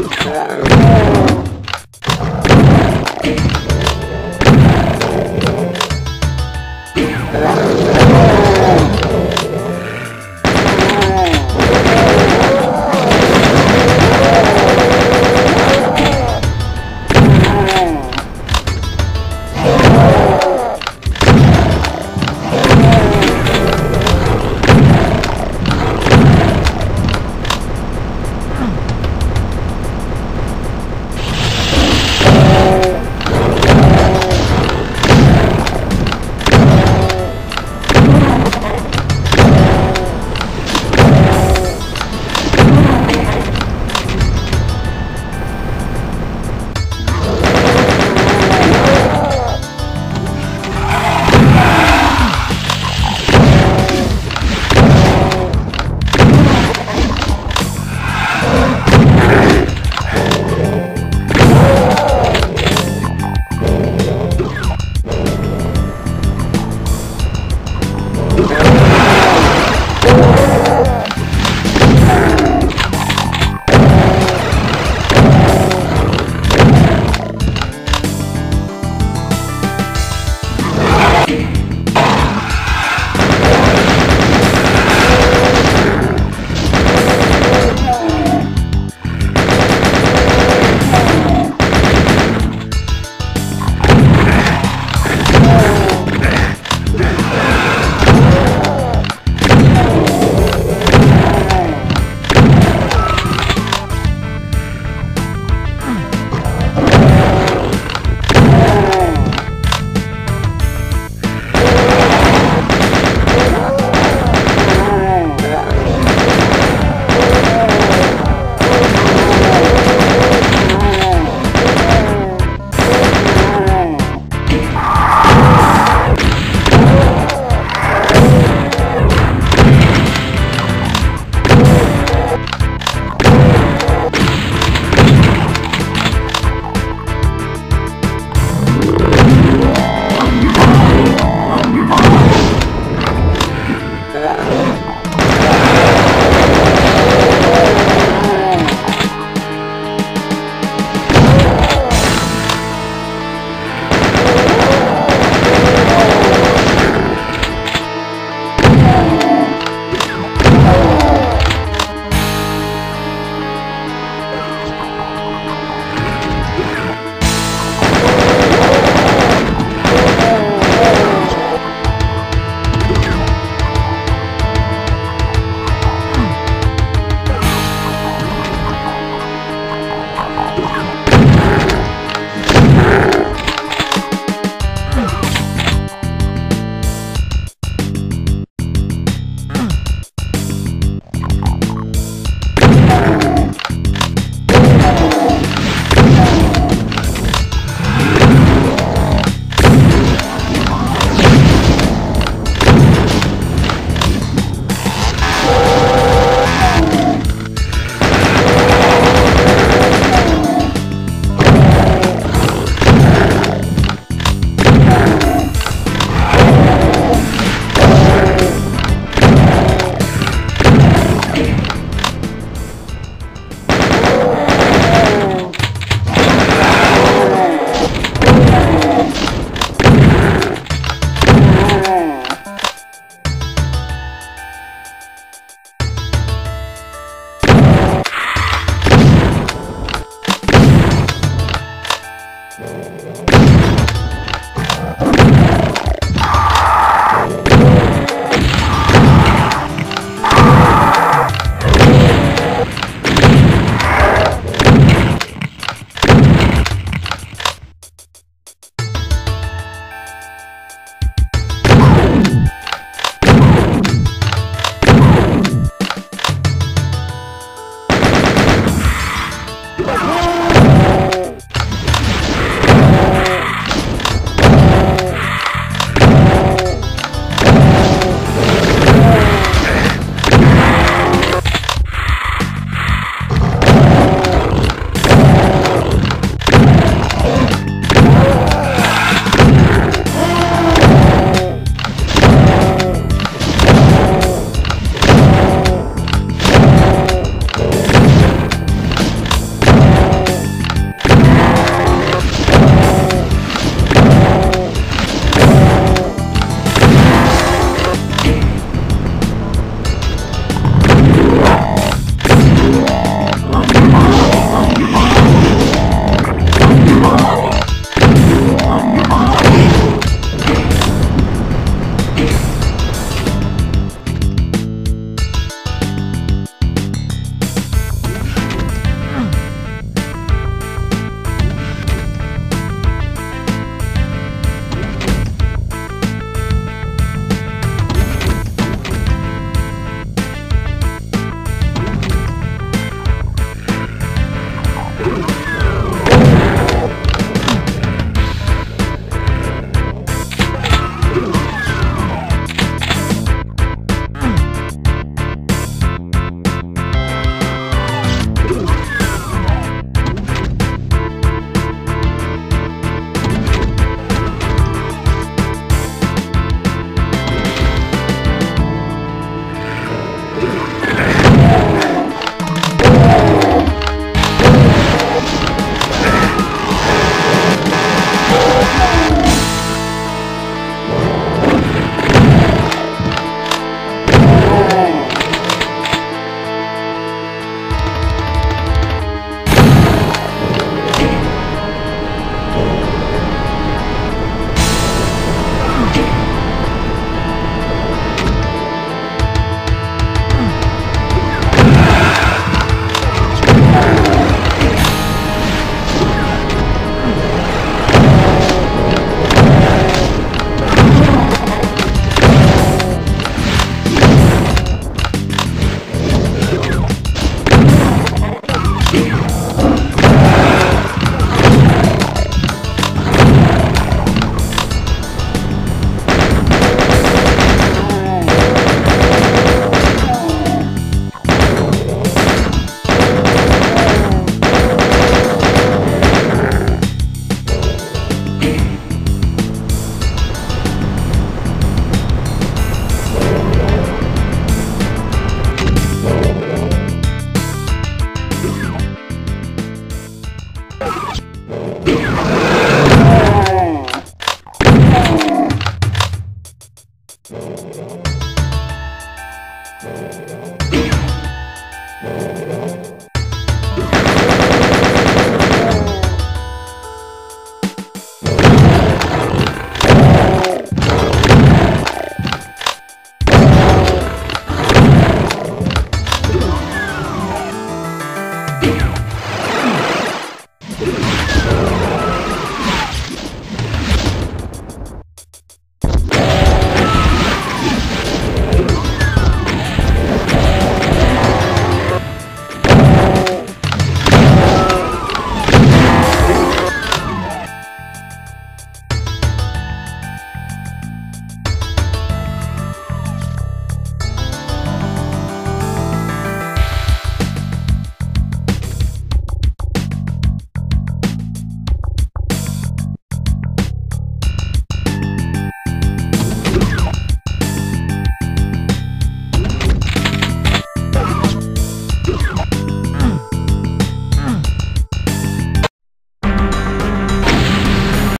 Oh.